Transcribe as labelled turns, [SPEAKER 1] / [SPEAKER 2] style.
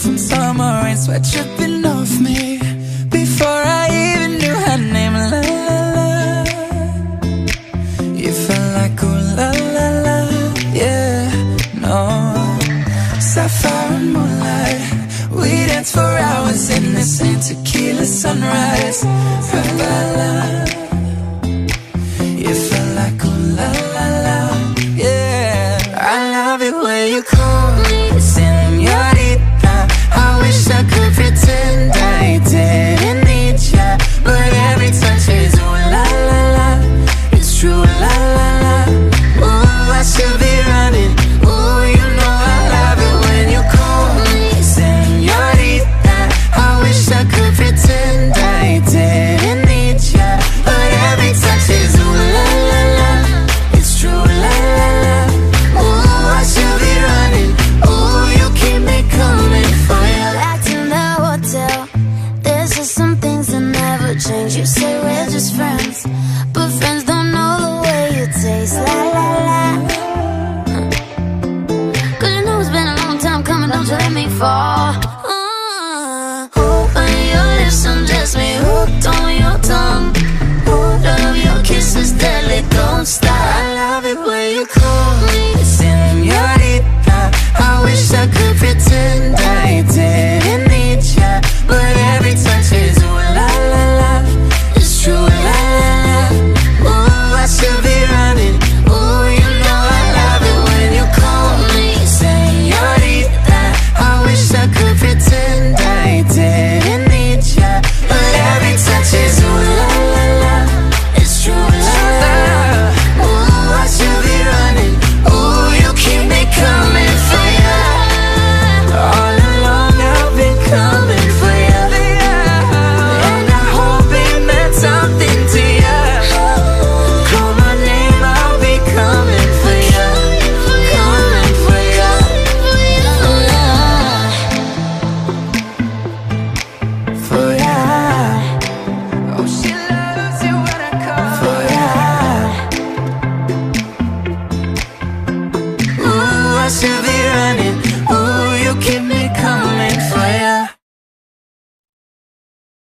[SPEAKER 1] From summer rain Sweat dripping off me. Before I even knew her name La la la. You felt like oh la la la. Yeah, no. Sapphire and moonlight. We danced for hours in the same tequila sunrise. La la la.
[SPEAKER 2] You say we're just friends But friends
[SPEAKER 1] to be running.